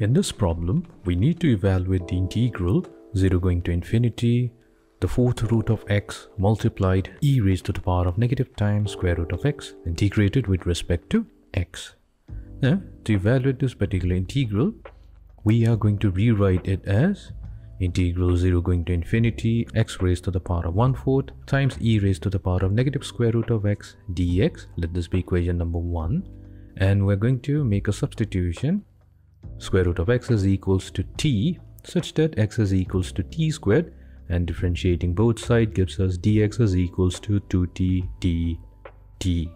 In this problem, we need to evaluate the integral 0 going to infinity, the fourth root of x multiplied e raised to the power of negative times square root of x integrated with respect to x. Now, to evaluate this particular integral, we are going to rewrite it as integral 0 going to infinity x raised to the power of 1 fourth times e raised to the power of negative square root of x dx. Let this be equation number 1. And we're going to make a substitution square root of x is equals to t such that x is equals to t squared and differentiating both sides gives us dx is equals to 2t dt.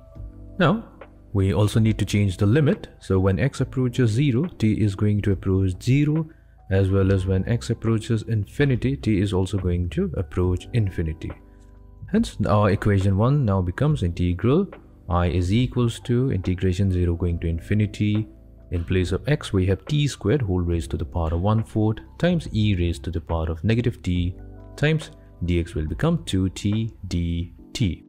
Now, we also need to change the limit. So when x approaches 0, t is going to approach 0 as well as when x approaches infinity, t is also going to approach infinity. Hence, our equation 1 now becomes integral i is equals to integration 0 going to infinity in place of x, we have t squared whole raised to the power of 1 fourth times e raised to the power of negative t times dx will become 2t dt.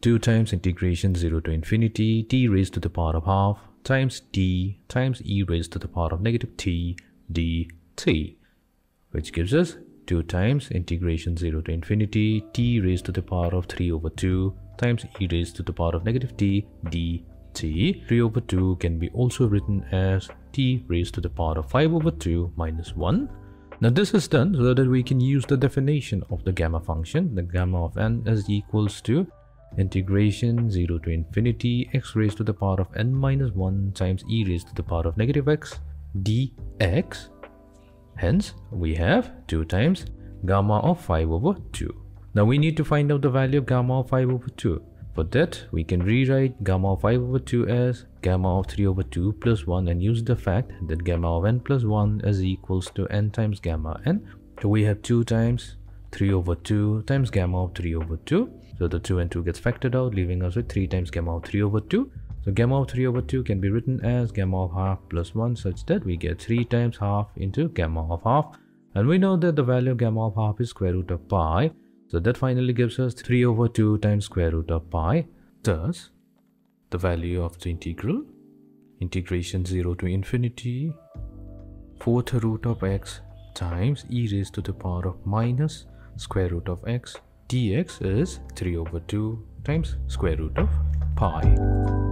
2 times integration 0 to infinity t raised to the power of half times t times e raised to the power of negative t dt which gives us 2 times integration 0 to infinity t raised to the power of 3 over 2 times e raised to the power of negative t dt t 3 over 2 can be also written as t raised to the power of 5 over 2 minus 1. Now this is done so that we can use the definition of the gamma function. The gamma of n is equals to integration 0 to infinity x raised to the power of n minus 1 times e raised to the power of negative x dx. Hence, we have 2 times gamma of 5 over 2. Now we need to find out the value of gamma of 5 over 2. For that, we can rewrite gamma of 5 over 2 as gamma of 3 over 2 plus 1 and use the fact that gamma of n plus 1 is equals to n times gamma n. So we have 2 times 3 over 2 times gamma of 3 over 2. So the 2 and 2 gets factored out, leaving us with 3 times gamma of 3 over 2. So gamma of 3 over 2 can be written as gamma of half plus 1 such that we get 3 times half into gamma of half. And we know that the value of gamma of half is square root of pi. So that finally gives us 3 over 2 times square root of pi. Thus, the value of the integral, integration 0 to infinity, fourth root of x times e raised to the power of minus square root of x dx is 3 over 2 times square root of pi.